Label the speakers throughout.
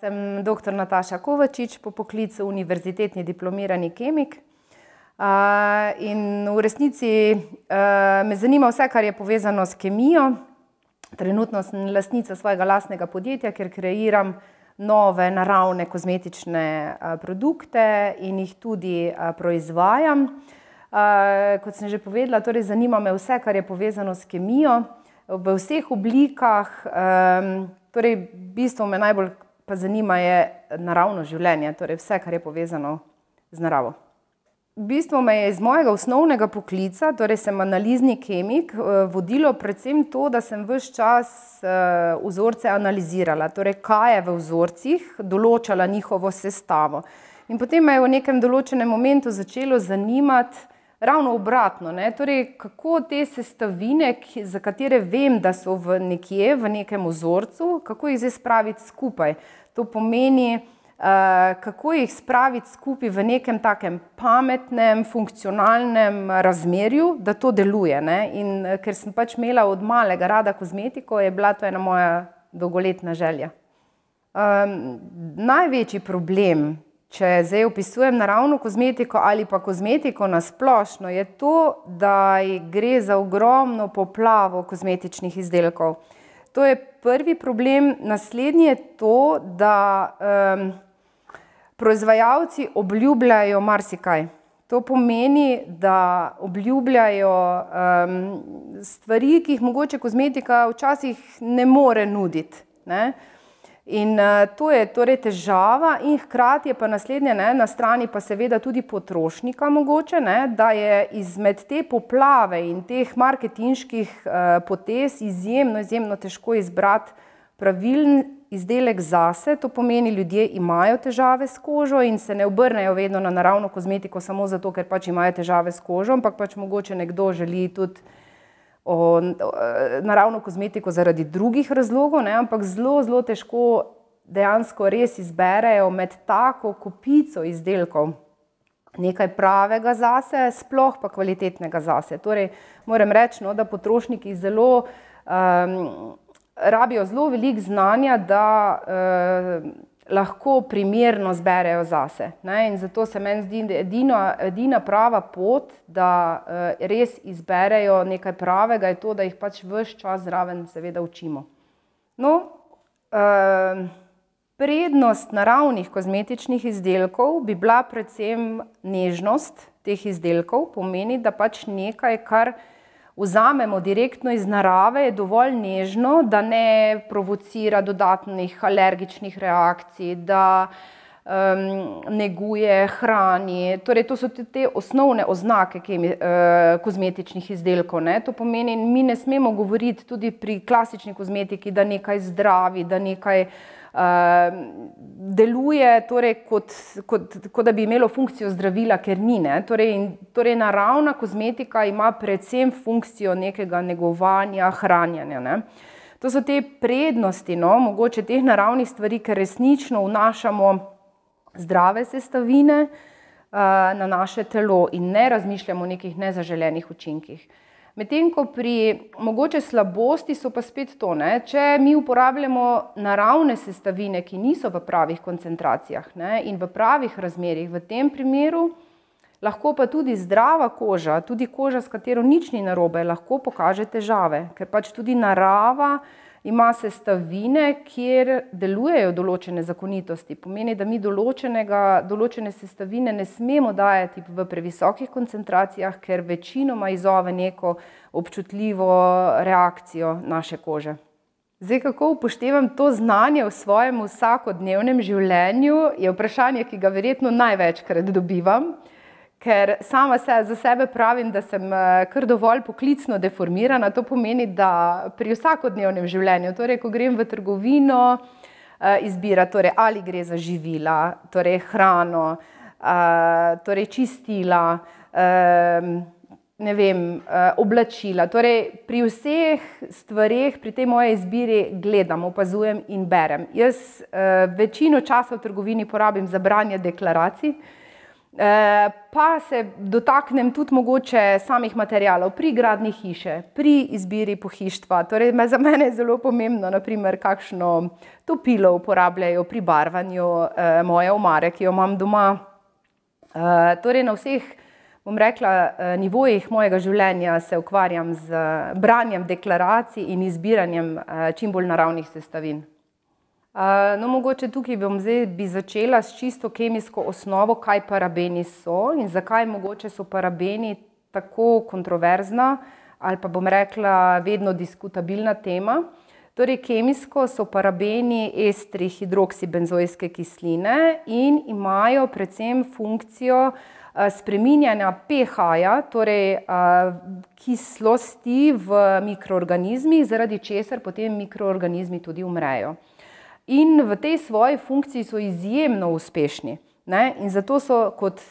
Speaker 1: Sem dr. Nataša Kovačič, po poklicu univerzitetni diplomirani kemik. In v resnici me zanima vse, kar je povezano s kemijo. Trenutno sem lastnica svojega lastnega podjetja, kjer kreiram nove naravne kozmetične produkte in jih tudi proizvajam. Kot sem že povedala, torej zanima me vse, kar je povezano s kemijo v vseh oblikah. Torej v bistvu me najbolj pa zanima, je naravno življenje, torej vse, kar je povezano z naravo. V bistvu me je iz mojega osnovnega poklica, torej sem analizni kemik, vodilo predvsem to, da sem ves čas vzorce analizirala, torej kaj je v vzorcih, določala njihovo sestavo. In potem me je v nekem določenem momentu začelo zanimati ravno obratno, ne, torej kako te sestavine, za katere vem, da so v nekje v nekem vzorcu, kako jih zdaj spraviti skupaj. To pomeni, kako jih spraviti skupaj v nekem takem pametnem, funkcionalnem razmerju, da to deluje, ne, in ker sem pač imela od malega rada kozmetiko, je bila to ena moja dolgoletna želja. največji problem, če zdaj opisujem naravno kozmetiko ali pa kozmetiko na splošno, je to, da gre za ogromno poplavo kozmetičnih izdelkov. To je prvi problem, naslednji je to, da proizvajalci obljubljajo marsikaj. To pomeni, da obljubljajo stvari, ki jih mogoče kozmetika včasih ne more nuditi, ne. In to je torej težava in hkrati je pa naslednje, ne, na strani pa seveda tudi potrošnika mogoče, ne, da je izmed te poplave in teh marketinških potez izjemno, izjemno težko izbrati pravilen izdelek zase, to pomeni, ljudje imajo težave s kožo in se ne obrnejo vedno na naravno kozmetiko samo zato, ker pač imajo težave s kožo, ampak pač mogoče nekdo želi tudi naravno kozmetiko zaradi drugih razlogov, ne, ampak zelo, zelo težko dejansko res izberejo med tako kopico izdelkov nekaj pravega zase, sploh pa kvalitetnega zase. Torej moram reči, no, da potrošniki zelo rabijo zelo veliko znanja, da lahko primerno izberejo zase, ne, in zato se meni zdi, da edino, edina prava pot, da res izberejo nekaj pravega, je to, da jih pač ves čas zraven seveda učimo. No, prednost naravnih kozmetičnih izdelkov bi bila predvsem nežnost teh izdelkov, pomeni, da pač nekaj, kar vzamemo direktno iz narave, je dovolj nežno, da ne provocira dodatnih alergičnih reakcij, da neguje, hrani, torej to so te osnovne oznake kozmetičnih izdelkov, ne, to pomeni, mi ne smemo govoriti tudi pri klasični kozmetiki, da nekaj zdravi, da nekaj deluje torej kot, kot, kot da bi imelo funkcijo zdravila, ker ni, torej, torej naravna kozmetika ima predvsem funkcijo nekega negovanja, hranjenja, ne. To so te prednosti, no, mogoče teh naravnih stvari, ker resnično vnašamo zdrave sestavine na naše telo in ne razmišljamo o nekih nezaželenih učinkih. Medtem ko pri mogoče slabosti so pa spet to, ne, če mi uporabljamo naravne sestavine, ki niso v pravih koncentracijah, ne, in v pravih razmerjih, v tem primeru lahko pa tudi zdrava koža, tudi koža, s katero nič ni narobe, lahko pokaže težave, ker pač tudi narava ima sestavine, kjer delujejo določene zakonitosti, pomeni, da mi določene sestavine ne smemo dajati v previsokih koncentracijah, ker večinoma izzove neko občutljivo reakcijo naše kože. Zdaj, kako upoštevam to znanje v svojem vsakodnevnem življenju, je vprašanje, ki ga verjetno največkrat dobivam. Ker sama za sebe pravim, da sem kar dovolj poklicno deformirana, to pomeni, da pri vsakodnevnem življenju, torej ko grem v trgovino, izbira torej, ali gre za živila, torej hrano, torej čistila, ne vem, oblačila, torej pri vseh stvareh, pri tej moji izbiri gledam, opazujem in berem. Jaz večino časa v trgovini porabim za branje deklaracij, Pa se dotaknem tudi mogoče samih materijalov pri gradni hiše, pri izbiri pohištva. Torej, za mene je zelo pomembno, naprimer, kakšno topilo uporabljajo pri barvanju moje omare, ki jo imam doma. Torej, na vseh, bom rekla, nivojih mojega življenja se ukvarjam z branjem deklaracij in izbiranjem čim bolj naravnih sestavin. No, mogoče tukaj bom zdaj bi začela s čisto kemijsko osnovo, kaj parabeni so in zakaj mogoče so parabeni tako kontroverzna ali pa, bom rekla, vedno diskutabilna tema. Torej kemijsko so parabeni estri hidroksibenzoiske kisline in imajo predvsem funkcijo, spreminjanja pH-ja, torej, kislosti v mikroorganizmih, zaradi česar potem mikroorganizmi tudi umrejo. In v tej svoji funkciji so izjemno uspešni, ne, in zato so kot,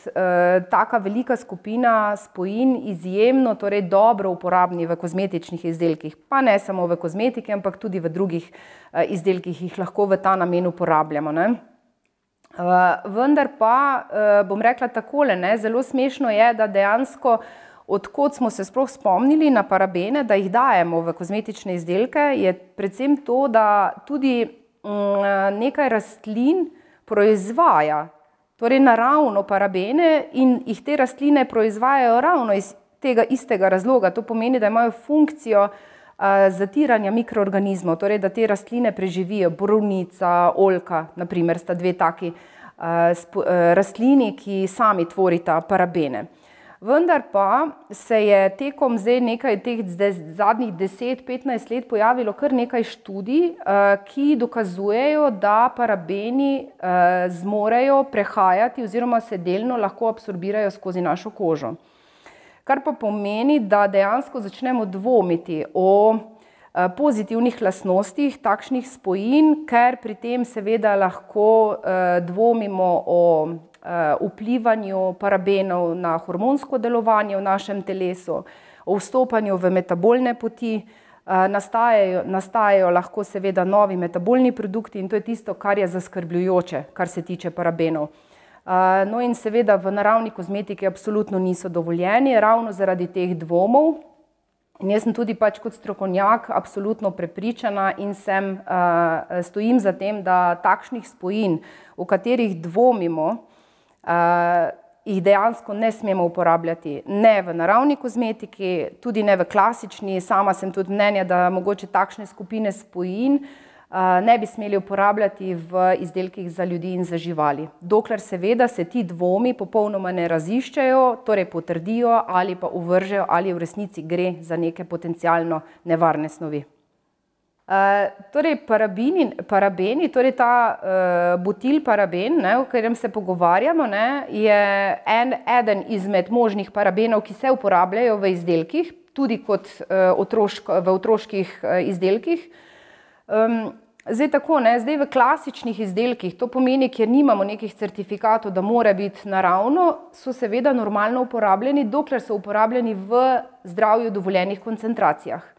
Speaker 1: taka velika skupina spojin izjemno, torej dobro uporabni v kozmetičnih izdelkih. Pa ne samo v kozmetiki, ampak tudi v drugih, izdelkih jih lahko v ta namen uporabljamo, ne. vendar pa, bom rekla takole, ne, zelo smešno je, da dejansko od kod smo se sploh spomnili na parabene, da jih dajemo v kozmetične izdelke, je predvsem to, da tudi, nekaj rastlin proizvaja. Torej naravno parabene in jih te rastline proizvajajo ravno iz tega istega razloga, to pomeni, da imajo funkcijo, zatiranja mikroorganizmov, torej da te rastline preživijo, borovnica, oljka, na primer, sta dve taki, rastlini, ki sami tvorita parabene. Vendar pa se je tekom zdaj nekaj teh zadnjih deset, petnajst let pojavilo kar nekaj študij, ki dokazujejo, da parabeni, zmorejo prehajati oziroma se delno lahko absorbirajo skozi našo kožo. Kar pa pomeni, da dejansko začnemo dvomiti o, pozitivnih lastnostih takšnih spojin, ker pri tem seveda lahko, dvomimo o, vplivanju parabenov na hormonsko delovanje v našem telesu, o vstopanju v metabolne poti, nastajajo, nastajajo lahko seveda novi metabolni produkti in to je tisto, kar je zaskrbljujoče, kar se tiče parabenov. no, in seveda v naravni kozmetiki absolutno niso dovoljeni, ravno zaradi teh dvomov. In jaz sem tudi pač kot strokovnjak absolutno prepričana in sem, stojim za tem, da takšnih spojin, o katerih dvomimo, jih dejansko ne smemo uporabljati, ne v naravni kozmetiki, tudi ne v klasični, sama sem tudi mnenja, da mogoče takšne skupine spojin, ne bi smeli uporabljati v izdelkih za ljudi in za živali. Dokler seveda se ti dvomi popolnoma ne raziščejo, torej potrdijo ali pa ovržejo, ali v resnici gre za neke potencialno nevarne snovi. Torej parabini, parabeni, torej ta, butilparaben, ne, o katerem se pogovarjamo, ne, je en, eden izmed možnih parabenov, ki se uporabljajo v izdelkih, tudi kot, v otroških, izdelkih. zdaj tako, ne, zdaj v klasičnih izdelkih, to pomeni, kjer nimamo nekih certifikatov, da mora biti naravno, so seveda normalno uporabljeni, dokler so uporabljeni v zdravju dovoljenih koncentracijah.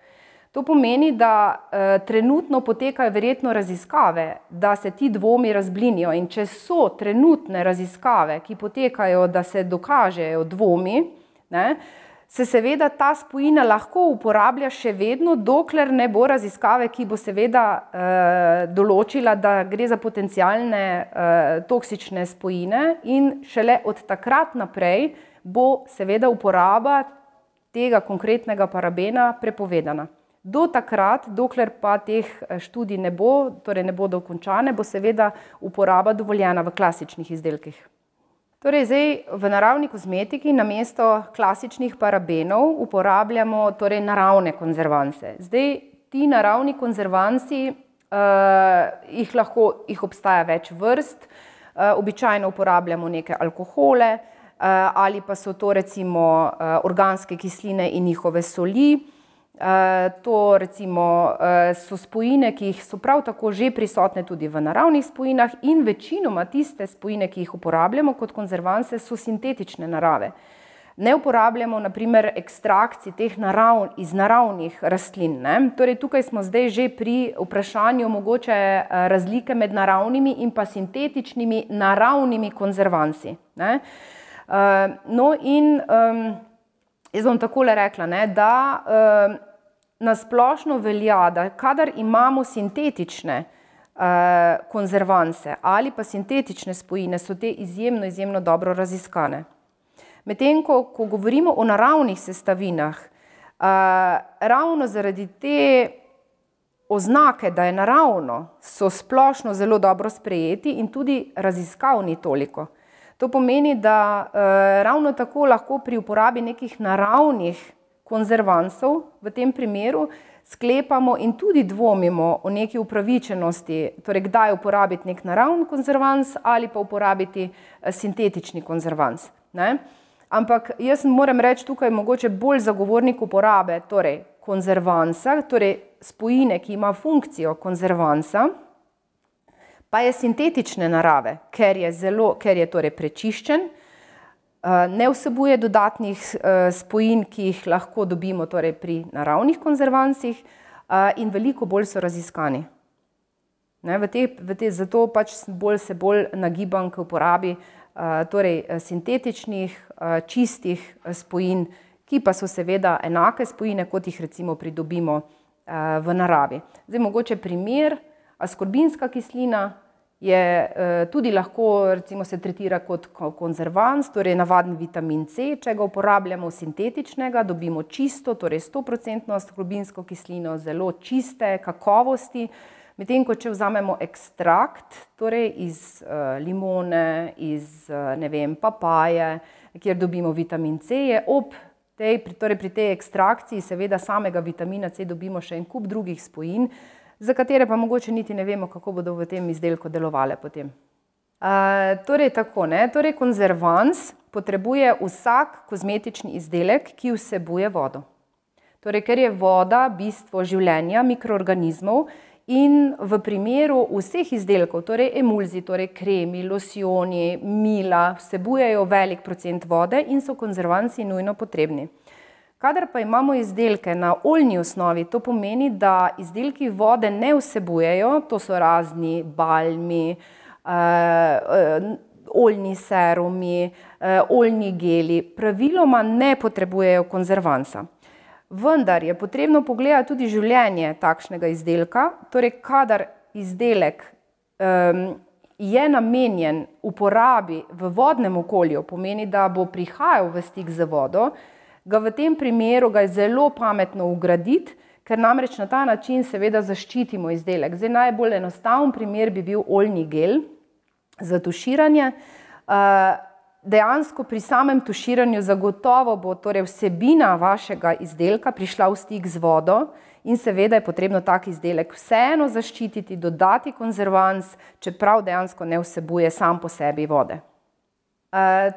Speaker 1: To pomeni, da, trenutno potekajo verjetno raziskave, da se ti dvomi razblinijo, in če so trenutne raziskave, ki potekajo, da se dokažejo dvomi, ne, se seveda ta spojina lahko uporablja še vedno, dokler ne bo raziskave, ki bo seveda, določila, da gre za potencialne, toksične spojine, in šele od takrat naprej bo seveda uporaba tega konkretnega parabena prepovedana. Do takrat, dokler pa teh študij ne bo, torej ne bodo končane, bo seveda uporaba dovoljena v klasičnih izdelkih. Torej zdaj v naravni kozmetiki namesto klasičnih parabenov uporabljamo torej naravne konzervanse. Zdaj ti naravni konzervansi, jih lahko, jih obstaja več vrst, običajno uporabljamo neke alkohole, ali pa so to recimo, organske kisline in njihove soli. To recimo, so spojine, ki so prav tako že prisotne tudi v naravnih spojinah, in večinoma tiste spojine, ki jih uporabljamo kot konzervanse, so sintetične narave. Ne uporabljamo na primer ekstrakcij teh iz naravnih rastlin, ne, torej tukaj smo zdaj že pri vprašanju mogoče, razlike med naravnimi in pa sintetičnimi naravnimi konzervansi, ne. No, in jaz bom takole rekla, ne, da nasplošno velja, da kadar imamo sintetične konzervanse ali pa sintetične spojine, so te izjemno, izjemno dobro raziskane. Medtem ko, ko govorimo o naravnih sestavinah, ravno zaradi te oznake, da je naravno, so splošno zelo dobro sprejeti in tudi raziskav ni toliko. To pomeni, da ravno tako lahko pri uporabi nekih naravnih konzervansov v tem primeru sklepamo in tudi dvomimo o neki upravičenosti, torej kdaj uporabiti neki naravni konzervans ali pa uporabiti sintetični konzervans, ne. Ampak jaz moram reči tukaj mogoče bolj zagovornik uporabe torej konzervansa, torej spojine, ki ima funkcijo konzervansa, pa je sintetične narave, ker je zelo, ker je torej prečiščen, ne vsebuje dodatnih spojin, ki jih lahko dobimo torej pri naravnih konzervansih, in veliko bolj so raziskani. Ne, v tej, v tej, zato pač bolj se bolj nagibam k uporabi torej sintetičnih, čistih spojin, ki pa so seveda enake spojine, kot jih recimo pridobimo v naravi. Zdaj mogoče primer, askorbinska kislina je tudi lahko, recimo se tretira kot konzervans, torej navaden vitamin C, če ga uporabljamo sintetičnega, dobimo čisto, torej stoprocentno askorbinsko kislino, zelo čiste kakovosti. Medtem ko če vzamemo ekstrakt, torej iz limone, iz, ne vem, papaje, kjer dobimo vitamin C, je ob tej, torej pri tej ekstrakciji seveda samega vitamina C dobimo še en kup drugih spojin, za katere pa mogoče niti ne vemo, kako bodo v tem izdelku delovale potem. torej tako, ne, torej konzervans potrebuje vsak kozmetični izdelek, ki vsebuje vodo. Torej ker je voda bistvo življenja mikroorganizmov in v primeru vseh izdelkov, torej emulzij, torej kremi, losjoni, mila, vsebujejo velik procent vode in so konzervansi nujno potrebni. Kadar pa imamo izdelke na oljni osnovi, to pomeni, da izdelki vode ne vsebujejo, to so razni balmi, oljni serumi, oljni geli, praviloma ne potrebujejo konzervansa. Vendar je potrebno pogledati tudi življenje takšnega izdelka, torej kadar izdelek je namenjen uporabi v vodnem okolju, pomeni, da bo prihajal v stik z vodo, ga v tem primeru, ga je zelo pametno vgraditi, ker namreč na ta način seveda zaščitimo izdelek. Zdaj najbolj enostaven primer bi bil oljni gel za tuširanje. dejansko pri samem tuširanju zagotovo bo torej vsebina vašega izdelka prišla v stik z vodo in seveda je potrebno tak izdelek vseeno zaščititi, dodati konzervans, čeprav dejansko ne vsebuje sam po sebi vode.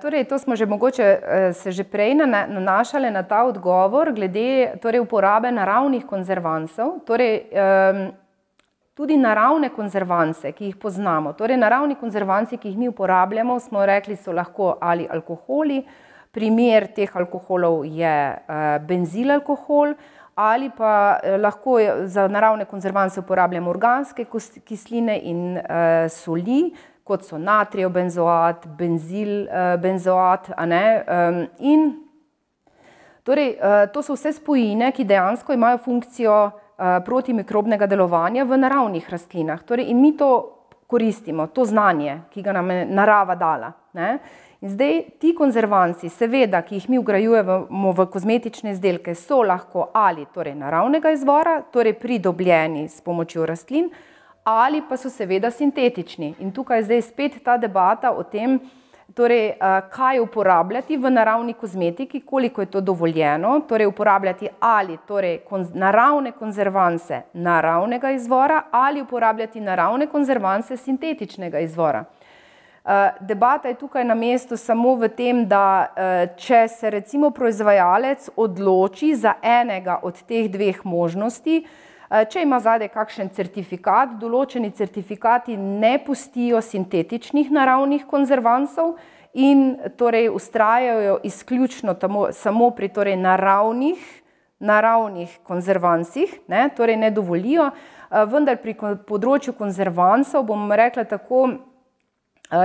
Speaker 1: Torej to smo že mogoče se že prej nanašale na ta odgovor glede torej uporabe naravnih konzervansov, torej tudi naravne konzervanse, ki jih poznamo, torej naravni konzervansi, ki jih mi uporabljamo, smo rekli, so lahko ali alkoholi, primer teh alkoholov je benzilalkohol, ali pa lahko za naravne konzervanse uporabljamo organske kisline in soli, kot so natrijev benzoat, bencil benzoat, a ne, in torej to so vse spojine, ki dejansko imajo funkcijo protimikrobnega delovanja v naravnih rastlinah, torej in mi to koristimo, to znanje, ki ga nam je narava dala, ne. In zdaj ti konzervansi, seveda, ki jih mi vgrajujemo v kozmetične izdelke, so lahko ali torej naravnega izvora, torej pridobljeni s pomočjo rastlin, ali pa so seveda sintetični. In tukaj je zdaj spet ta debata o tem, torej kaj uporabljati v naravni kozmetiki, koliko je to dovoljeno, torej uporabljati ali torej naravne konzervanse naravnega izvora ali uporabljati naravne konzervanse sintetičnega izvora. debata je tukaj na mestu samo v tem, da če se recimo proizvajalec odloči za enega od teh dveh možnosti, če ima zadaj kakšen certifikat, določeni certifikati ne pustijo sintetičnih naravnih konzervansov in torej vztrajajo izključno samo pri torej naravnih, naravnih konzervansih, ne, torej ne dovolijo, vendar pri področju konzervansov, bom rekla tako,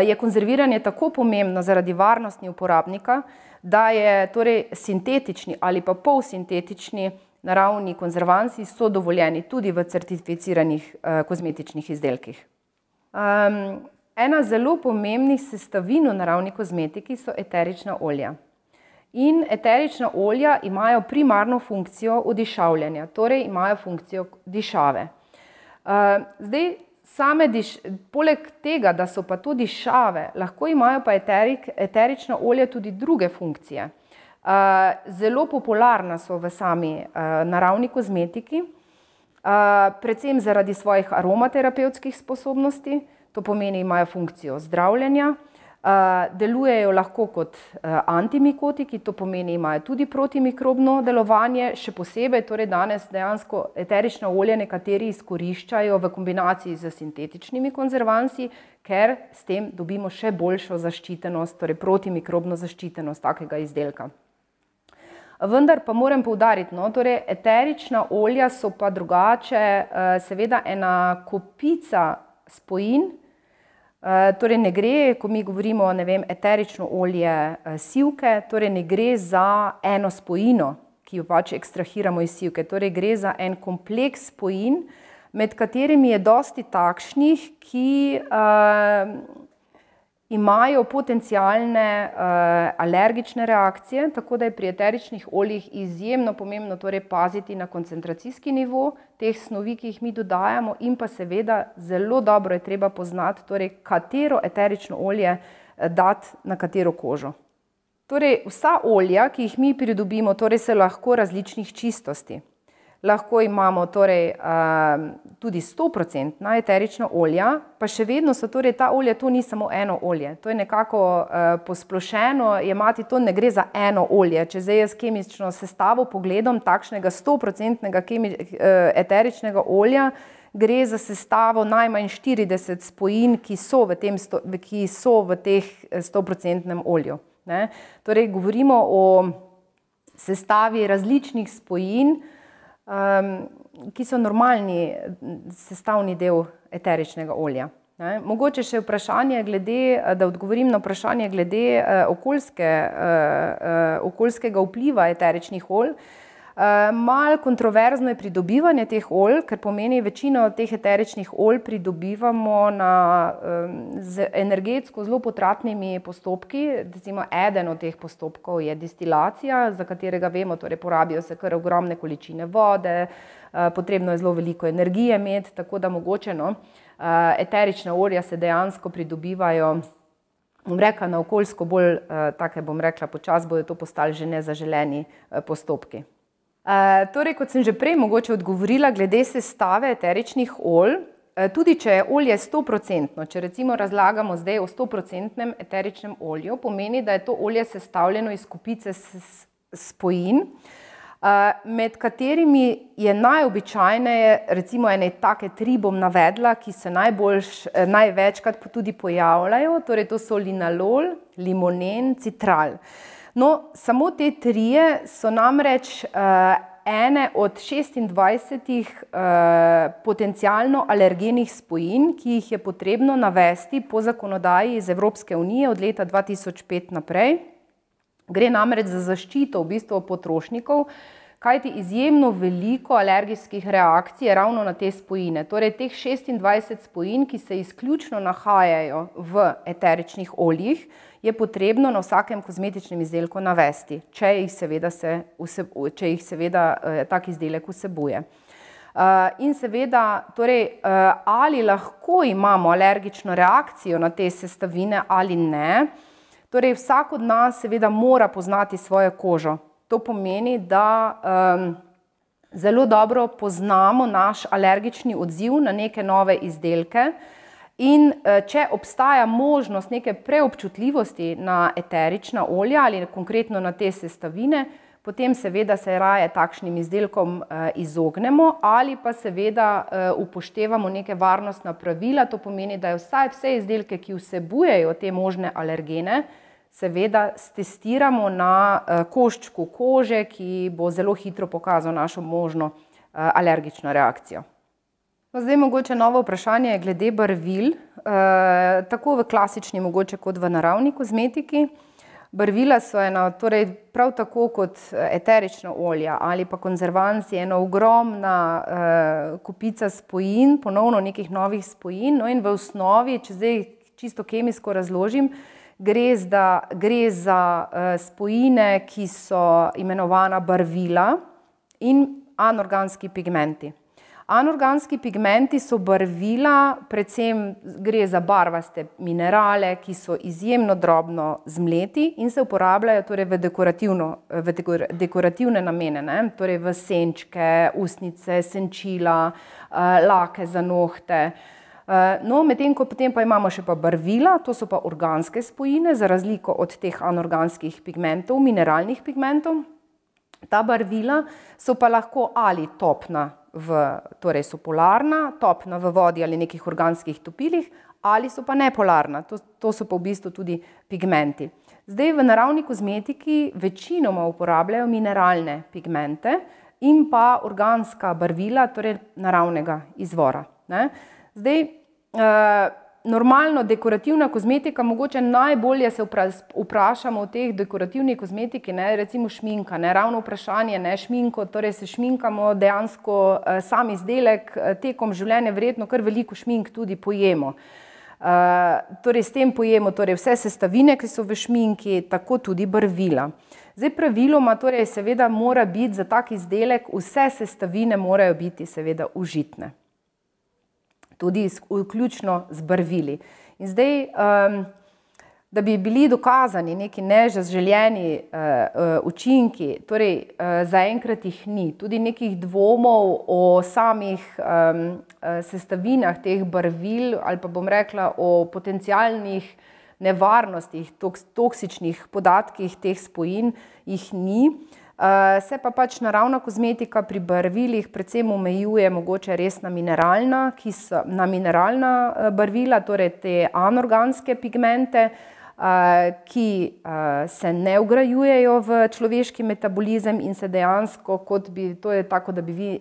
Speaker 1: je konzerviranje tako pomembno zaradi varnosti uporabnika, da je torej sintetični ali pa polsintetični naravni konzervansi so dovoljeni tudi v certificiranih kozmetičnih izdelkih. Ena zelo pomembnih sestavin v naravni kozmetiki so eterična olja. In eterična olja imajo primarno funkcijo odišavljanja, torej imajo funkcijo dišave. zdaj same poleg tega, da so pa to dišave, lahko imajo pa eterik, eterična olja tudi druge funkcije. Zelo popularna so v sami, naravni kozmetiki, predvsem zaradi svojih aromaterapevtskih sposobnosti, to pomeni, imajo funkcijo zdravljenja, delujejo lahko kot, antimikotiki, to pomeni, imajo tudi protimikrobno delovanje, še posebej torej danes dejansko eterična olja nekateri izkoriščajo v kombinaciji s sintetičnimi konzervansi, ker s tem dobimo še boljšo zaščitenost, torej protimikrobno zaščitenost takega izdelka. Vendar pa moram poudariti, no, torej eterična olja so pa drugače, seveda ena kopica spojin, torej ne gre, ko mi govorimo, ne vem, eterično olje, sivke, torej ne gre za eno spojino, ki jo pač ekstrahiramo iz sivke, torej gre za en kompleks spojin, med katerimi je dosti takšnih, ki, imajo potencialne, alergične reakcije, tako da je pri eteričnih oljih izjemno pomembno torej paziti na koncentracijski nivo teh snovi, ki jih mi dodajamo, in pa seveda zelo dobro je treba poznati, torej katero eterično olje, dati na katero kožo. Torej vsa olja, ki jih mi pridobimo, torej so lahko različnih čistosti. Lahko imamo torej, tudi stoprocentna eterična olja, pa še vedno so torej ta olja, to ni samo eno olje, to je nekako, posplošeno jemati to, ne gre za eno olje, če zdaj jaz kemično sestavo pogledam takšnega stoprocentnega eteričnega olja, gre za sestavo najmanj štirideset spojin, ki so v tem ki so v teh stoprocentnem olju, ne. Torej govorimo o sestavi različnih spojin, ki so normalni sestavni del eteričnega olja, ne. Mogoče še vprašanje glede, da odgovorim na vprašanje glede, okoljske, okoljskega vpliva eteričnih olj. Malo kontroverzno je pridobivanje teh olj, kar pomeni, večino teh eteričnih olj pridobivamo na, z energetsko zelo potratnimi postopki, recimo eden od teh postopkov je destilacija, za katerega vemo, torej porabijo se kar ogromne količine vode, potrebno je zelo veliko energije imeti, tako da mogoče, no, eterična olja se dejansko pridobivajo, bom rekla, na okoljsko bolj, take, bom rekla, počasi bodo to postali že nezaželeni, postopki. Torej kot sem že prej mogoče odgovorila glede sestave eteričnih olj, tudi če je olje stoprocentno, če recimo razlagamo zdaj o stoprocentnem eteričnem olju, pomeni, da je to olje sestavljeno iz kopice spojin, med katerimi je najobičajneje recimo ene take tri bom navedla, ki se največkrat tudi pojavljajo, torej to so linalol, limonen, citral. No, samo te trije so namreč, ene od šestindvajsetih, potencialno alergenih spojin, ki jih je potrebno navesti po zakonodaji iz Evropske unije od leta dva tisoč pet naprej. Gre namreč za zaščito v bistvu potrošnikov, kajti izjemno veliko alergijskih reakcij je ravno na te spojine, torej teh šestindvajset spojin, ki se izključno nahajajo v eteričnih oljih, je potrebno na vsakem kozmetičnem izdelku navesti, če jih seveda se če jih seveda, tak izdelek vsebuje. in seveda torej, ali lahko imamo alergično reakcijo na te sestavine ali ne, torej vsak od nas seveda mora poznati svojo kožo. To pomeni, da, zelo dobro poznamo naš alergični odziv na neke nove izdelke, in, če obstaja možnost neke preobčutljivosti na eterična olja ali konkretno na te sestavine, potem seveda se raje takšnim izdelkom, izognemo ali pa seveda, upoštevamo neka varnostna pravila, to pomeni, da je vsaj vse izdelke, ki vsebujejo te možne alergene, seveda stestiramo na, koščku kože, ki bo zelo hitro pokazal našo možno, alergično reakcijo. No, zdaj mogoče novo vprašanje glede barvil, tako v klasični, mogoče kot v naravni kozmetiki. Barvila so ena, torej prav tako kot eterična olja ali pa konzervanci, ena ogromna uh, kupica spojin, ponovno nekih novih spojin. No in v osnovi, če zdaj čisto kemijsko razložim, gre za, gre za uh, spojine, ki so imenovana barvila in anorganski pigmenti. Anorganski pigmenti so barvila, predvsem gre za barvaste minerale, ki so izjemno drobno zmleti in se uporabljajo torej v, v dekorativne namene, ne? torej v senčke, usnice, senčila, eh, lake za nohte. Eh, no, medtem ko potem pa imamo še pa barvila, to so pa organske spojine, za razliko od teh anorganskih pigmentov, mineralnih pigmentov. Ta barvila so pa lahko ali topna, v, torej so polarna, topna v vodi ali nekih organskih topilih, ali so pa nepolarna, to, to so pa v bistvu tudi pigmenti. Zdaj v naravni kozmetiki večinoma uporabljajo mineralne pigmente in pa organska barvila, torej naravnega izvora. Ne? Zdaj, normalno dekorativna kozmetika, mogoče najbolje se vprašamo o teh dekorativni kozmetiki, ne, recimo šminka, ne, ravno vprašanje, ne šminko, torej se šminkamo dejansko eh, sam izdelek eh, tekom življenja, verjetno kar veliko šmink tudi pojemo. Uh, torej, s tem pojemo torej vse sestavine, ki so v šminki, tako tudi barvila. Zdaj, praviloma, torej, seveda, mora biti za tak izdelek, vse sestavine morajo biti, seveda, užitne tudi vključno z barvili. In zdaj, um, da bi bili dokazani neki neželjeni uh, uh, učinki, torej uh, zaenkrat jih ni, tudi nekih dvomov o samih um, uh, sestavinah teh barvil, ali pa bom rekla o potencijalnih nevarnostih, toks, toksičnih podatkih teh spojin, jih ni. Uh, se pa pač naravna kozmetika pri barvilih predvsem omejuje mogoče res na mineralna, so, na mineralna eh, barvila, torej te anorganske pigmente, eh, ki se ne ugrajujejo v človeški metabolizem in se dejansko, kot bi, tako, da bi vi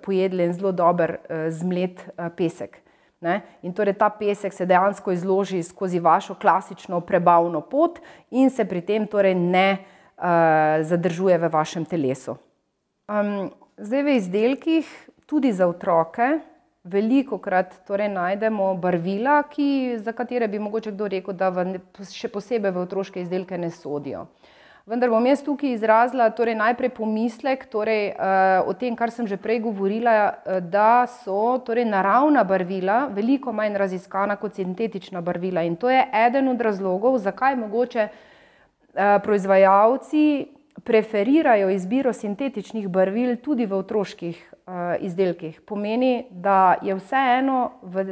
Speaker 1: pojedli en zelo dober zmlet pesek. Ne? In torej ta pesek se dejansko izloži skozi vašo klasično prebavno pot in se pri tem torej ne uh, uh, zadržuje v vašem telesu. Zdaj v izdelkih, tudi za otroke, veliko krat torej najdemo barvila, ki, za katere bi mogoče kdo rekel, da v, še posebej v otroške izdelke ne sodijo. Vendar bom jaz tukaj izrazila torej najprej pomislek torej, uh, o tem, kar sem že prej govorila, uh, da so torej, naravna barvila veliko manj raziskana kot sintetična barvila. In to je eden od razlogov, zakaj mogoče Eh, proizvajalci preferirajo izbiro sintetičnih barvil tudi v otroških eh, izdelkih. Pomeni, da je vseeno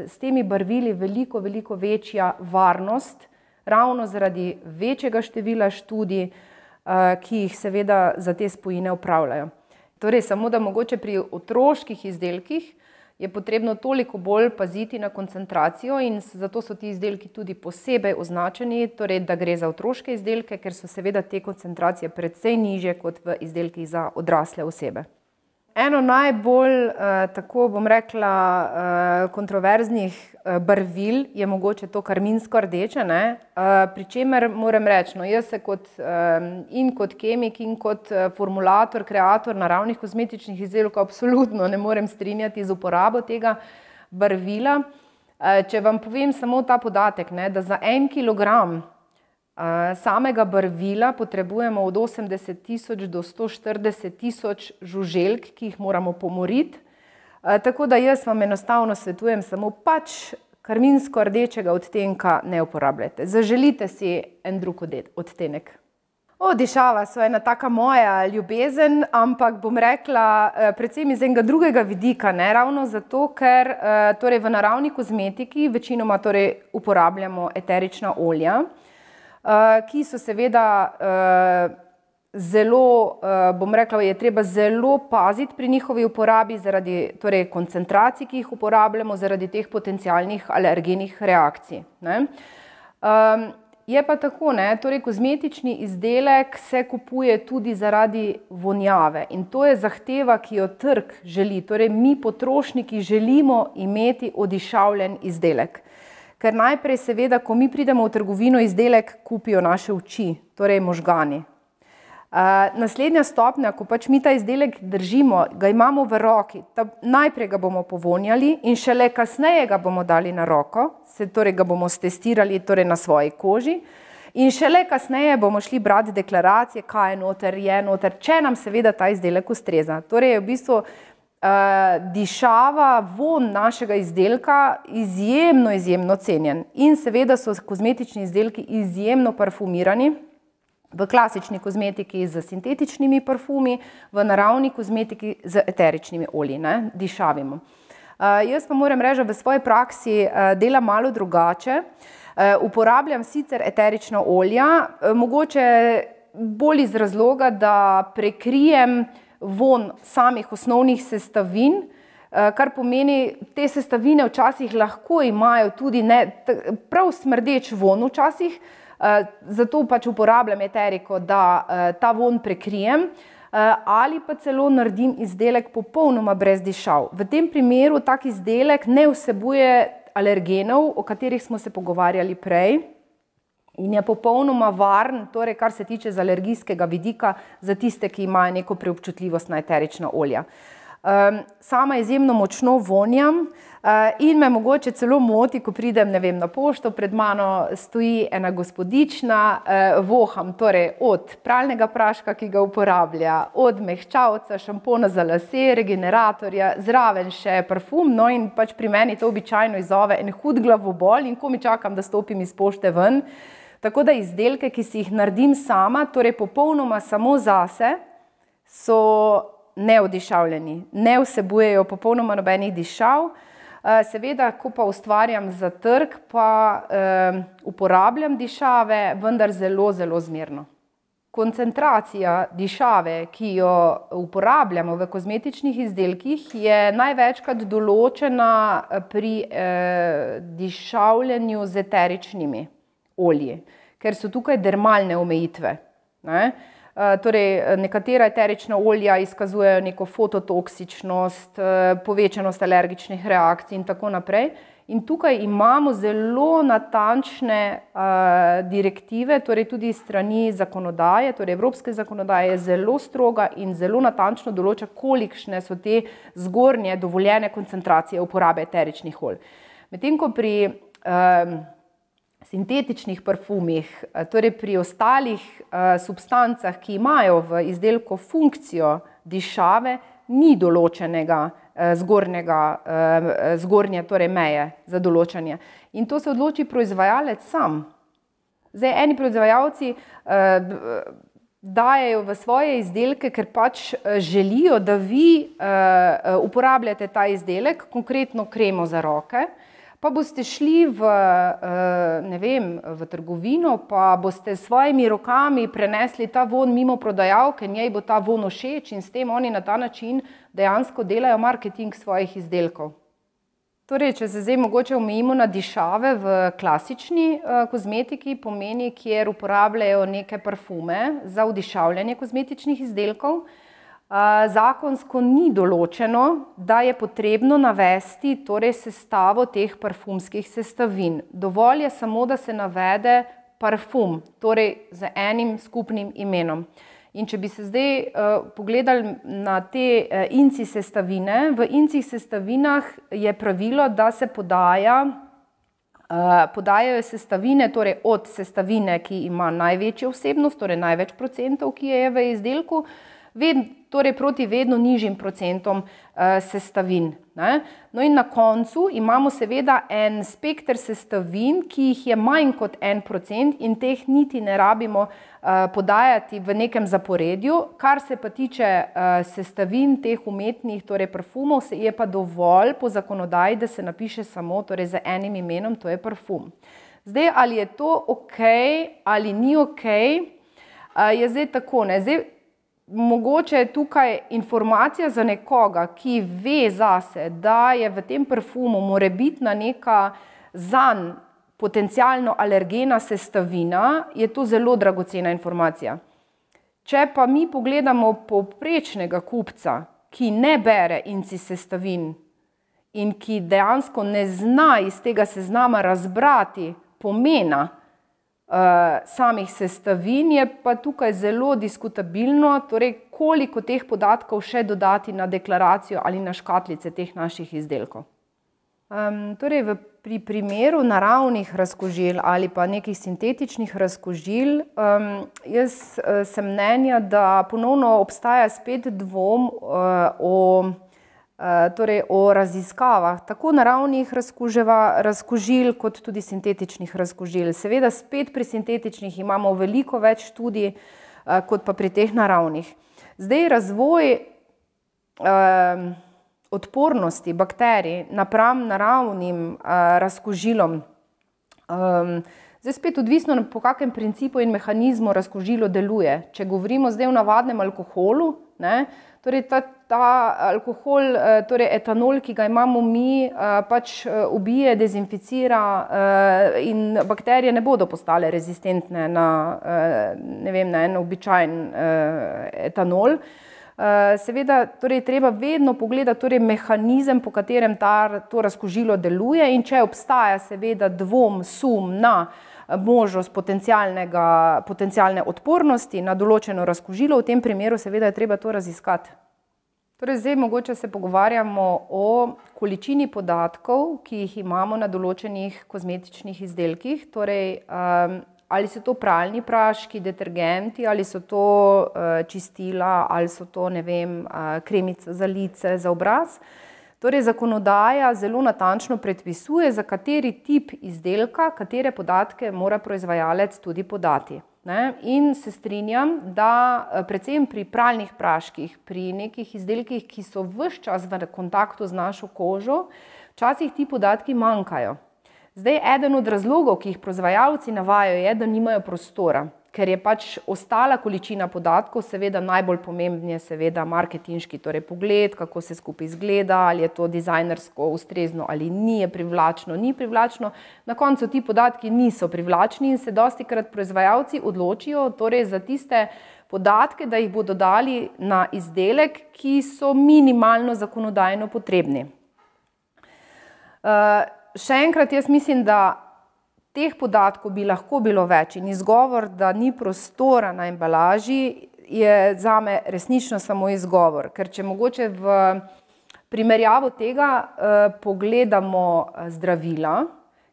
Speaker 1: s temi barvili veliko, veliko večja varnost, ravno zaradi večjega števila študij, eh, ki jih seveda za te spojine upravljajo. Torej, samo da mogoče pri otroških izdelkih je potrebno toliko bolj paziti na koncentracijo in zato so ti izdelki tudi posebej označeni, torej da gre za otroške izdelke, ker so seveda te koncentracije precej niže kot v izdelkih za odrasle osebe. Eno najbolj, eh, tako bom rekla, eh, kontroverznih eh, barvil je mogoče to karminsko rdeče, ne? pri čemer moram reči, no jaz kot, in kot kemik in kot formulator, kreator naravnih kozmetičnih izdelkov absolutno ne morem strinjati z uporabo tega barvila. Če vam povem samo ta podatek, ne, da za en kilogram samega barvila potrebujemo od 80 tisoč do 140 tisoč žuželk, ki jih moramo pomoriti. Tako da jaz vam enostavno svetujem samo pač karminsko rdečega odtenka ne uporabljate. Zaželite si en drug odtenek. O, dišava so ena taka moja ljubezen, ampak bom rekla predvsem iz enega drugega vidika, ne ravno zato, ker torej v naravni kozmetiki večinoma torej uporabljamo eterična olja. Eh, ki so seveda eh, zelo, eh, bom rekla, je treba zelo paziti pri njihovi uporabi zaradi torej, koncentracij, ki jih uporabljamo, zaradi teh potencijalnih alergenih reakcij. Ne. Je pa tako, ne, torej kozmetični izdelek se kupuje tudi zaradi vonjave in to je zahteva, ki jo trg želi. Torej, mi potrošniki želimo imeti odišavljen izdelek. Ker najprej, seveda, ko mi pridemo v trgovino, izdelek kupijo naše oči, torej možgani. Uh, naslednja stopnja, ko pač mi ta izdelek držimo, ga imamo v roki, ta, najprej ga bomo povonjali in šele kasneje ga bomo dali na roko, se, torej ga bomo testirali torej na svoji koži. In šele kasneje bomo šli brati deklaracije, kaj je noter, je noter, če nam seveda ta izdelek ustreza. Torej je v bistvu dišava, von našega izdelka izjemno, izjemno cenjen. In seveda so kozmetični izdelki izjemno parfumirani v klasični kozmetiki z sintetičnimi parfumi, v naravni kozmetiki z eteričnimi olji, ne, dišavimo. Uh, jaz pa moram reči, da v svoji praksi uh, delam malo drugače. Uh, uporabljam sicer eterična olja, uh, mogoče bolj iz razloga, da prekrijem von samih osnovnih sestavin, uh, kar pomeni, te sestavine včasih lahko imajo tudi ne, prav smrdeč von včasih, Eh, zato pač uporabljam eteriko, da eh, ta von prekrijem eh, ali pa celo naredim izdelek popolnoma brez dišav. V tem primeru tak izdelek ne vsebuje alergenov, o katerih smo se pogovarjali prej. In je popolnoma varen, torej kar se tiče z alergijskega vidika, za tiste, ki imajo neko preobčutljivost na eterična olja. Um, sama izjemno močno vonjam, uh, in me mogoče celo moti, ko pridem vem, na pošto, pred mano stoji ena gospodična, eh, voham torej od pralnega praška, ki ga uporablja, od mehčavca, šampona za lase, regeneratorja, zraven še parfum. No, in pač pri meni to običajno izzove en hud glavobol in ko mi čakam, da stopim iz pošte ven. Tako da izdelke, ki si jih naredim sama, torej popolnoma samo zase, so neodišavljeni, ne vsebujejo popolnoma nobenih dišav. Eh, seveda, ko pa ustvarjam za trg, pa um, uporabljam dišave, vendar zelo, zelo zmerno. Koncentracija dišave, ki jo uporabljamo v kozmetičnih izdelkih, je največkrat določena eh, pri eh, dišavljanju z eteričnimi olji, ker so tukaj dermalne omejitve. Ne? Eh, torej, nekatera eterična olja izkazujejo neko fototoksičnost, eh, povečanost alergičnih reakcij in tako naprej. In tukaj imamo zelo natančne uh, direktive, torej tudi strani zakonodaje, torej evropske zakonodaje je zelo stroga in zelo natančno določa, kolikšne so te zgornje dovoljene koncentracije uporabe eteričnih olj. Medtem ko pri uh, sintetičnih parfumih, eh, torej pri ostalih uh, substancah, ki imajo v izdelku funkcijo dišave, ni določenega uh, zgornjega, zgornje torej meje za določanje. In to se odloči proizvajalec sam. Zdaj, eni proizvajalci dajo v svoje izdelke, ker pač želijo, da vi uporabljate ta izdelek, konkretno kremo za roke. Pa boste šli v, eh, vem, v trgovino, pa boste s svojimi rokami prenesli ta von mimo prodajalke, njej bo ta von všeč in s tem oni na ta način dejansko delajo marketing svojih izdelkov. Torej, če se zdaj mogoče omejimo na dišave v klasični uh, kozmetiki, pomeni, kjer uporabljajo neke parfume za vdišavljanje kozmetičnih izdelkov, uh, Zakonsko ni določeno, da je potrebno navesti torej sestavo teh parfumskih sestavin. Dovolj je samo, da se navede parfum, torej z enim skupnim imenom. In če bi se zdaj uh, pogledali na te uh, inci sestavine, v incih sestavinah je pravilo, da se podaja, uh, podajajo sestavine, torej od sestavine, ki ima največjo vsebnost, torej največ procentov, ki je v izdelku, ved, torej proti vedno nižjim procentom uh, sestavin. Ne? No in na koncu imamo seveda en spekter sestavin, ki jih je manj kot en procent in teh niti ne rabimo uh, podajati v nekem zaporedju. Kar se pa tiče uh, sestavin teh umetnih, torej parfumov, je pa dovolj po zakonodaji, da se napiše samo torej z enim imenom, to je parfum. Zdaj, ali je to ok ali ni ok, uh, je zdaj tako. Ne? Zdaj, mogoče je tukaj informacija za nekoga, ki ve zase, da je v tem parfumu morebitna neka zanj potencijalno alergena sestavina, je to zelo dragocena informacija. Če pa mi pogledamo povprečnega kupca, ki ne bere inci sestavin in ki dejansko ne zna iz tega seznama razbrati pomena samih sestavin, je pa tukaj zelo diskutabilno, torej koliko teh podatkov še dodati na deklaracijo ali na škatlice teh naših izdelkov. Um, torej v, pri primeru naravnih razkožil ali pa nekih sintetičnih razkožil, um, jaz uh, sem mnenja, da ponovno obstaja spet dvom uh, o, torej o raziskavah tako naravnih razkožil, kot tudi sintetičnih razkožil. Seveda, spet pri sintetičnih imamo veliko več študij, uh, kot pa pri teh naravnih. Zdaj, razvoj. Uh, odpornosti bakterij napram naravnim uh, razkožilom. Um, zdaj spet odvisno, po kakem principu in mehanizmu razkožilo deluje. Če govorimo zdaj o navadnem alkoholu, ne, torej ta, ta alkohol, uh, torej etanol, ki ga imamo mi, uh, pač ubije, dezinficira in bakterije ne bodo postale rezistentne na, uh, vem, na en običajen etanol. Eh, seveda, torej, treba vedno pogledati torej, mehanizem, po katerem ta, to razkožilo deluje, in če obstaja, seveda, dvom, sum na možnost potencijalne odpornosti na določeno razkožilo, v tem primeru, seveda, je treba to raziskati. Torej, zdaj, mogoče se pogovarjamo o količini podatkov, ki jih imamo na določenih kozmetičnih izdelkih. Torej, um, ali so to pralni praški, detergenti, ali so to uh, čistila, ali so to vem, uh, kremice za lice, za obraz. Torej, zakonodaja zelo natančno predpisuje, za kateri tip izdelka, katere podatke mora proizvajalec tudi podati. Ne? In se strinjam, da eh, predvsem pri pralnih praških, pri nekih izdelkih, ki so vse čas v kontaktu z našo kožo, včasih ti podatki manjkajo. Zdaj, eden od razlogov, ki jih proizvajalci navajajo, je, da nimajo prostora, ker je pač ostala količina podatkov, seveda najbolj pomemben je seveda marketinški torej pogled, kako se skupaj izgleda, ali je to dizajnersko ustrezno ali ni, je privlačno, ni privlačno. Na koncu ti podatki niso privlačni in se dosti krat proizvajalci odločijo torej za tiste podatke, da jih bodo dali na izdelek, ki so minimalno zakonodajno potrebni. Uh, še enkrat, jaz mislim, da teh podatkov bi lahko bilo več in izgovor, da ni prostora na embalaži, je za me resnično samo izgovor. Ker če mogoče v primerjavo tega eh, pogledamo eh, zdravila,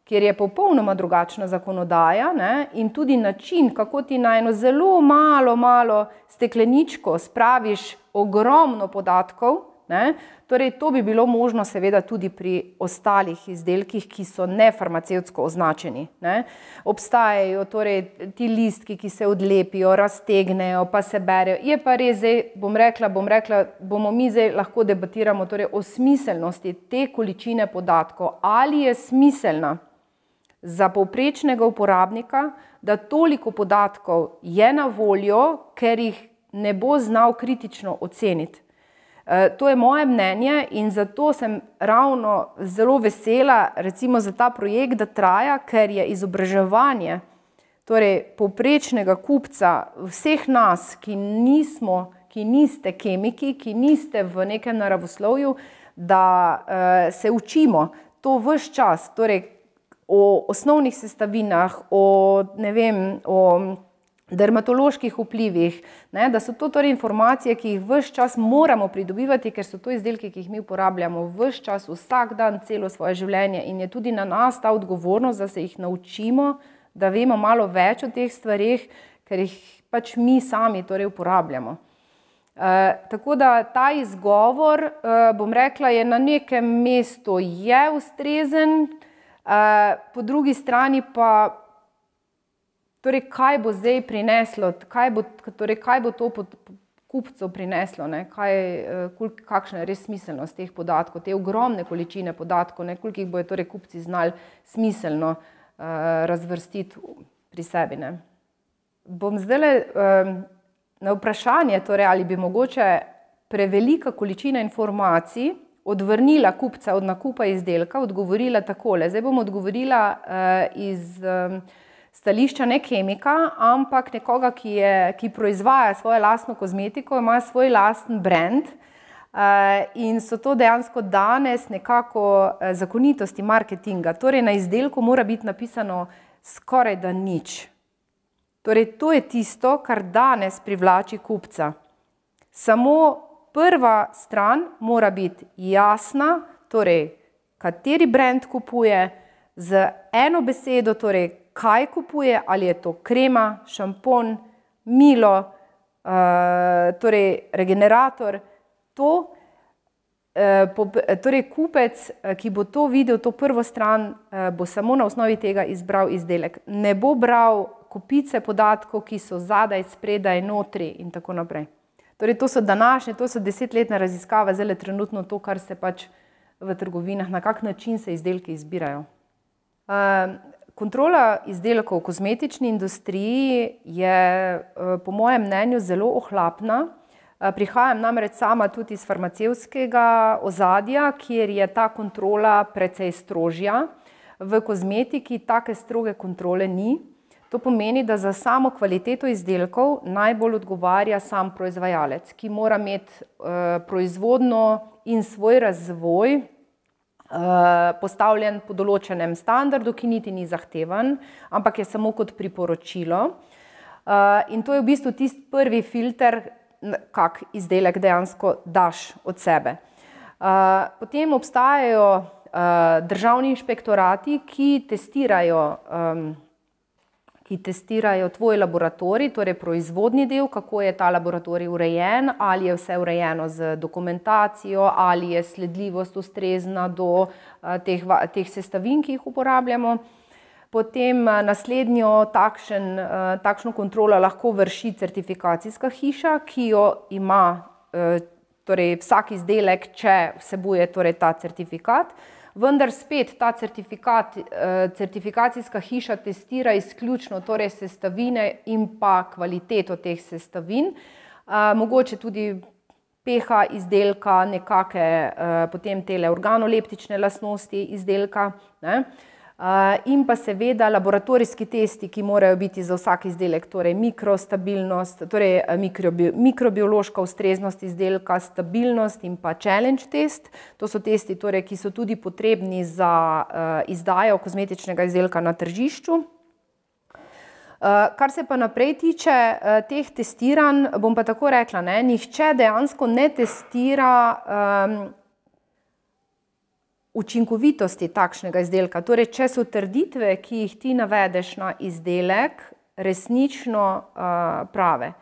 Speaker 1: kjer je popolnoma drugačna zakonodaja ne, in tudi način, kako ti na eno zelo malo, malo stekleničko spraviš ogromno podatkov. Ne, Torej, to bi bilo možno, seveda, tudi pri ostalih izdelkih, ki so nefarmacevtsko označeni. Ne. Obstajajo torej, ti listki, ki se odlepijo, raztegnejo, pa se berejo. Je pa res, zdaj bom rekla, bom rekla, bomo mi zdaj lahko debatiramo torej, o smiselnosti te količine podatkov, ali je smiselna za povprečnega uporabnika, da toliko podatkov je na voljo, ker jih ne bo znal kritično oceniti. Eh, to je moje mnenje in zato sem ravno zelo vesela, recimo za ta projekt, da traja, ker je izobraževanje torej povprečnega kupca, vseh nas, ki nismo, ki niste kemiki, ki niste v nekem naravoslovju, da uh, se učimo. To vse čas, torej o osnovnih sestavinah, o ne vem, o dermatoloških vplivih, ne, da so to torej informacije, ki jih vse čas moramo pridobivati, ker so to izdelki, ki jih mi uporabljamo vse čas, vsak dan, celo svoje življenje in je tudi na nas ta odgovornost, da se jih naučimo, da vemo malo več o teh stvarih, ker jih pač mi sami torej uporabljamo. E, tako da ta izgovor, e, bom rekla, je na nekem mestu je ustrezen, e, po drugi strani pa Torej, kaj bo zdaj prineslo, kaj bo, torej, kaj bo to kupcu prineslo, kaj, eh, kakšna je res smiselnost teh podatkov, te ogromne količine podatkov, koliko jih bodo torej kupci znali smiselno uh, razvrstiti pri sebi. Ne. Bom zdaj um, na vprašanje, torej, ali bi mogoče prevelika količina informacij odvrnila kupca od nakupa izdelka, odgovorila takole. Zdaj bom odgovorila uh, iz. Um, stališča ne kemika, ampak nekoga, ki, je, ki proizvaja svojo lastno kozmetiko, ima svoj lasten brand. in so to dejansko danes nekako zakonitosti marketinga. Torej, na izdelku mora biti napisano skoraj da nič. Torej, to je tisto, kar danes privlači kupca. Samo prva stran mora biti jasna, torej, kateri brand kupuje, z eno besedo, torej, kaj kupuje, ali je to krema, šampon, milo, uh, torej regenerator. To, uh, torej, kupec, ki bo to videl, to prvo stran, uh, bo samo na osnovi tega izbral izdelek. Ne bo bral kupice podatkov, ki so zadaj, spredaj, notri in tako naprej. Torej, to so današnje, to so desetletne raziskave, le trenutno to, kar se pač v trgovinah, na kak način se izdelki izbirajo. Kontrola izdelkov v kozmetični industriji je uh, po mojem mnenju zelo ohlapna. Uh, prihajam namreč sama tudi iz farmacevskega ozadja, kjer je ta kontrola precej strožja. V kozmetiki take stroge kontrole ni. To pomeni, da za samo kvaliteto izdelkov najbolj odgovarja sam proizvajalec, ki mora imeti uh, proizvodno in svoj razvoj postavljen po določenem standardu, ki niti ni zahteven, ampak je samo kot priporočilo. Uh, in to je v bistvu tisti prvi filter, kak izdelek dejansko daš od sebe. Uh, potem obstajajo državni inšpektorati, ki testirajo. Ki testirajo tvoj laboratorij, torej proizvodni del, kako je ta laboratorij urejen, ali je vse urejeno z dokumentacijo, ali je sledljivost ustrezna do teh, teh sestavin, ki jih uporabljamo. Potem naslednjo takšen, takšno kontrolo lahko vrši certifikacijska hiša, ki jo ima torej vsak izdelek, če vsebuje torej ta certifikat vendar spet ta certifikat, eh, certifikacijska hiša testira izključno torej sestavine in pa kvaliteto teh sestavin, eh, mogoče tudi pH izdelka, nekake eh, potem tele organoleptične lastnosti izdelka. Ne? In pa seveda laboratorijski testi, ki morajo biti za vsak izdelek, torej mikrostabilnost, torej mikrobi, mikrobiološka ustreznost izdelka, stabilnost in pa challenge test. To so testi, torej, ki so tudi potrebni za uh, izdajo kozmetičnega izdelka na tržišču. Kar se pa naprej tiče teh testiranj, bom pa tako rekla, ne, nihče dejansko ne testira um, učinkovitosti takšnega izdelka. Torej, če so trditve, ki jih ti navedeš na izdelek, resnično uh, prave.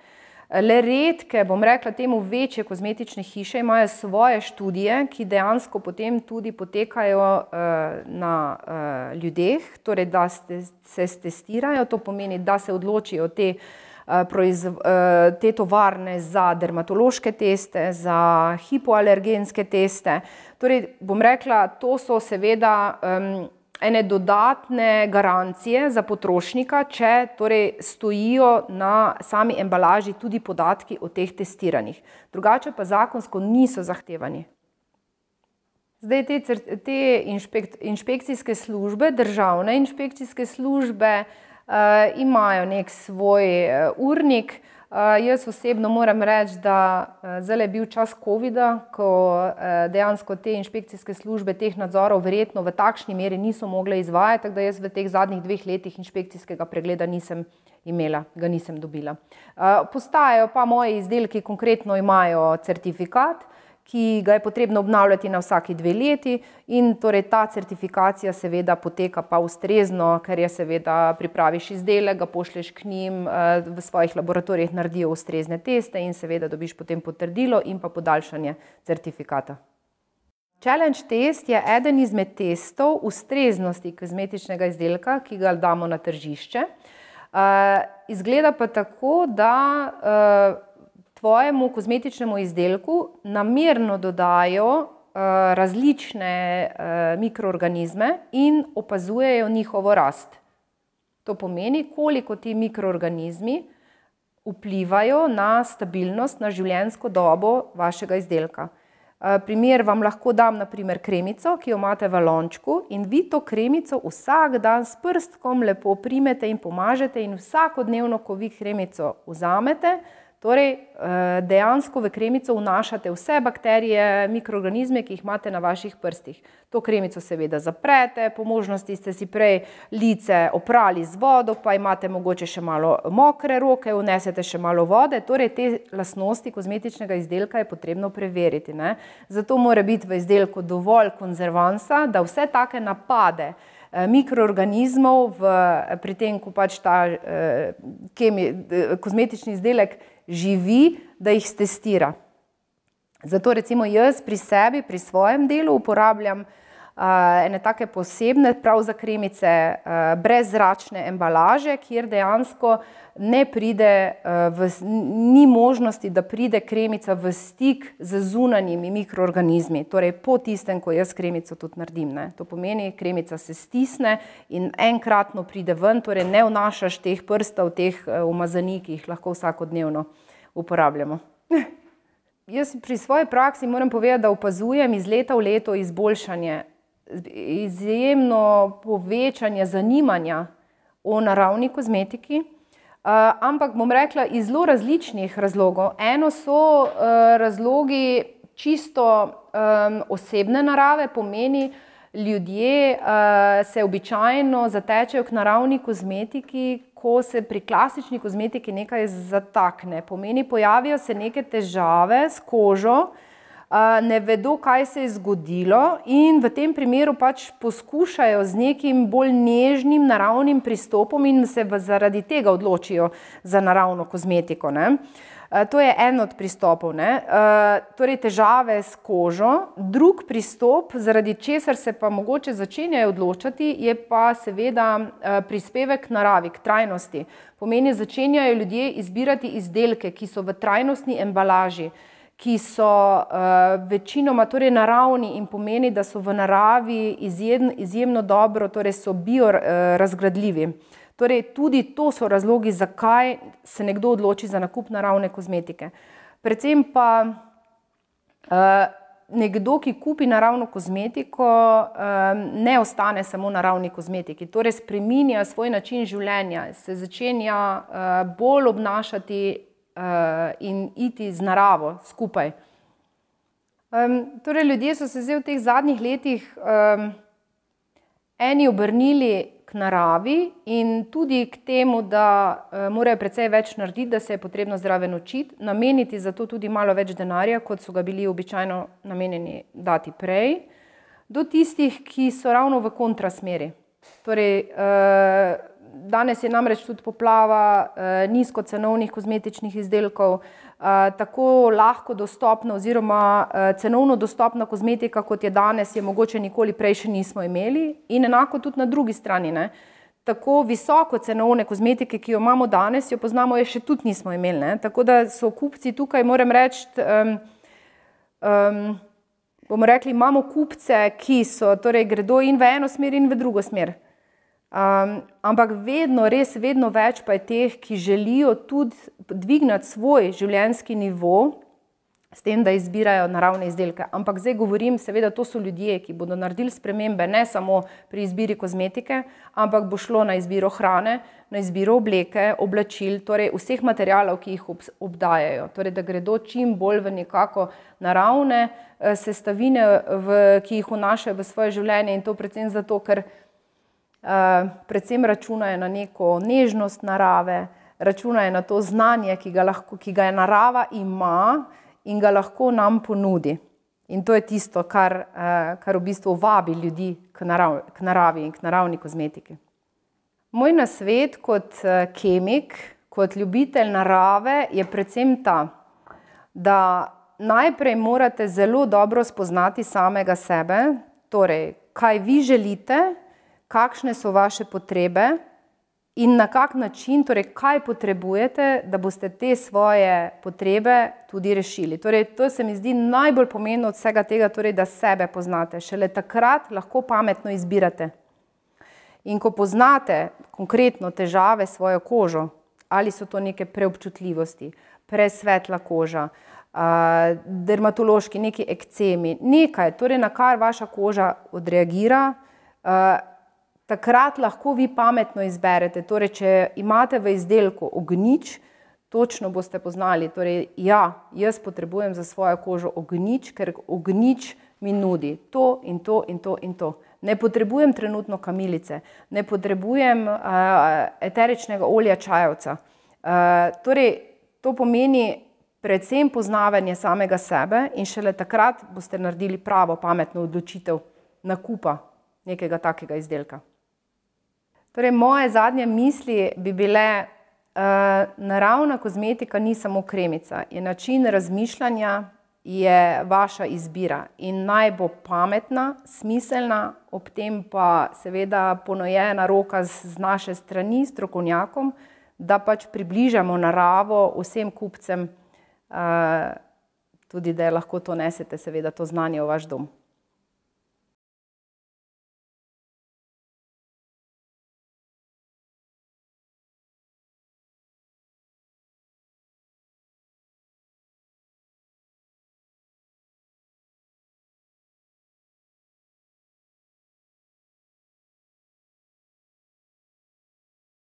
Speaker 1: Le redke, bom rekla, temu večje kozmetične hiše imajo svoje študije, ki dejansko potem tudi potekajo uh, na uh, ljudeh, torej da se testirajo, to pomeni, da se odločijo te, uh, proiz, uh, te tovarne za dermatološke teste, za hipoalergenske teste. Torej, bom rekla, to so seveda um, ene dodatne garancije za potrošnika, če torej stojijo na sami embalaži tudi podatki o teh testiranih. Drugače pa zakonsko niso zahtevani. Zdaj te, te inšpek, inšpekcijske službe, državne inšpekcijske službe, uh, imajo nek svoj uh, urnik, jaz osebno moram reči, da uh, zdaj je bil čas COVID-a, ko uh, dejansko te inšpekcijske službe teh nadzorov verjetno v takšni meri niso mogle izvajati, tako da jaz v teh zadnjih dveh letih inšpekcijskega pregleda nisem imela, ga nisem dobila. Postajajo pa moji izdelki, konkretno imajo certifikat, ki ga je potrebno obnavljati na vsaki dve leti in torej ta certifikacija seveda poteka pa ustrezno, ker je seveda pripraviš izdelek, ga pošleš k njim, eh, v svojih laboratorijih naredijo ustrezne teste in seveda dobiš potem potrdilo in pa podaljšanje certifikata. Challenge test je eden izmed testov ustreznosti kozmetičnega izdelka, ki ga damo na tržišče. Uh, izgleda pa tako, da uh, tvojemu kozmetičnemu izdelku namerno dodajo uh, različne uh, mikroorganizme in opazujejo njihovo rast. To pomeni, koliko ti mikroorganizmi vplivajo na stabilnost, na življenjsko dobo vašega izdelka. Uh, primer vam lahko dam, naprimer, kremico, ki jo imate v lončku, in vi to kremico vsak dan s prstkom lepo primete in pomažete, in vsakodnevno, ko vi kremico vzamete, Torej, eh, dejansko v kremico vnašate vse bakterije, mikroorganizme, ki jih imate na vaših prstih. To kremico seveda zaprete, po možnosti ste si prej lice oprali z vodo, pa imate mogoče še malo mokre roke, vnesete še malo vode. Torej, te lastnosti kozmetičnega izdelka je potrebno preveriti. Ne? Zato mora biti v izdelku dovolj konzervansa, da vse take napade. Eh, mikroorganizmov, v, pri tem, ko pač ta eh, kemi, eh, kozmetični izdelek živi, da jih testira. Zato recimo jaz pri sebi, pri svojem delu uporabljam uh, ene take posebne, prav za kremice, uh, brezračne embalaže, kjer dejansko ne pride, v, ni možnosti, da pride kremica v stik z zunanjimi mikroorganizmi, torej po tistem, ko jaz kremico tudi naredim. Ne. To pomeni, kremica se stisne in enkratno pride ven, torej ne vnašaš teh prstov, teh umazanik, ki jih lahko vsakodnevno uporabljamo. Jaz pri svoji praksi moram povedati, da opazujem iz leta v leto izboljšanje, izjemno povečanje zanimanja o naravni kozmetiki, uh, ampak bom rekla iz zelo različnih razlogov. Eno so uh, razlogi čisto um, osebne narave, pomeni, ljudje uh, se običajno zatečejo k naravni kozmetiki, ko se pri klasični kozmetiki nekaj zatakne. Pomeni, pojavijo se neke težave s kožo, ne vedo, kaj se je zgodilo, in v tem primeru pač poskušajo z nekim bolj nežnim, naravnim pristopom, in se zaradi tega odločijo za naravno kozmetiko. Ne? To je en od pristopov. Ne? Torej, težave s kožo. Drug pristop, zaradi česar se pa mogoče začenjajo odločati, je pa seveda prispevek naravi, k trajnosti. Pomeni, začenjajo ljudje izbirati izdelke, ki so v trajnostni embalaži, ki so večinoma torej naravni in pomeni, da so v naravi izjemno, izjemno dobro, torej so biorazgradljivi. Torej, tudi to so razlogi, zakaj se nekdo odloči za nakup naravne kozmetike. Predvsem pa uh, nekdo, ki kupi naravno kozmetiko, um, ne ostane samo na naravni kozmetiki, torej spremenja svoj način življenja, se začenja uh, bolj obnašati uh, in iti z naravo skupaj. Um, torej, ljudje so se zdaj v teh zadnjih letih um, eni obrnili naravi in tudi k temu, da uh, morajo precej več narediti, da se je potrebno zraven učiti, nameniti za to tudi malo več denarja, kot so ga bili običajno namenjeni dati prej, do tistih, ki so ravno v kontrasmeri. Torej, uh, danes je namreč tudi poplava uh, nizkocenovnih kozmetičnih izdelkov, uh, tako lahko dostopna oziroma uh, cenovno dostopna kozmetika, kot je danes, je mogoče nikoli prej še nismo imeli, in enako tudi na drugi strani. Ne? Tako visoko cenovne kozmetike, ki jo imamo danes, jo poznamo, je še tudi nismo imeli. Ne? Tako da so kupci tukaj, moram reči, um, um, bomo rekli, imamo kupce, ki so, torej gredo in v eno smer, in v drugo smer. Um, ampak vedno, res vedno več pa je teh, ki želijo tudi dvigniti svoj življenjski nivo, s tem, da izbirajo naravne izdelke. Ampak zdaj govorim, seveda, to so ljudje, ki bodo naredili spremembe ne samo pri izbiri kozmetike, ampak bo šlo na izbiro hrane, na izbiro obleke, oblačil, torej vseh materijalov, ki jih obdajajo. Torej, da gredo čim bolj v nekako naravne eh, sestavine, v, ki jih vnašajo v svoje življenje in to predvsem zato, ker predvsem računajo na neko nežnost narave, računajo na to znanje, ki ga, lahko, ki ga je narava ima in ga lahko nam ponudi. In to je tisto, kar, eh, kar v bistvu vabi ljudi k, narav, k naravi in k naravni kozmetiki. Moj nasvet kot eh, kemik, kot ljubitelj narave, je predvsem ta, da najprej morate zelo dobro spoznati samega sebe, torej, kaj vi želite, kakšne so vaše potrebe in na kak način, torej kaj potrebujete, da boste te svoje potrebe tudi rešili. Torej, to se mi zdi najbolj pomembno od vsega tega, torej, da sebe poznate. Šele takrat lahko pametno izbirate. In ko poznate konkretno težave s svojo kožo, ali so to neke preobčutljivosti, presvetla koža, dermatološki, neki ekcemi, nekaj, torej na kar vaša koža odreagira, takrat lahko vi pametno izberete. Torej, če imate v izdelku ognič, točno boste poznali, torej, ja, jaz potrebujem za svojo kožo ognič, ker ognič mi nudi to in to in to in to. Ne potrebujem trenutno kamilice, ne potrebujem uh, eteričnega olja čajovca. Uh, torej, to pomeni predvsem poznavanje samega sebe in šele takrat boste naredili pravo, pametno odločitev nakupa nekega takega izdelka. Torej, moje zadnje misli bi bile, uh, naravna kozmetika ni samo kremica, je način razmišljanja, je vaša izbira in naj bo pametna, smiselna, ob tem pa seveda ponujena roka z naše strani, strokovnjakom, da pač približamo naravo vsem kupcem, uh, tudi da lahko to nesete, seveda, to znanje v vaš dom.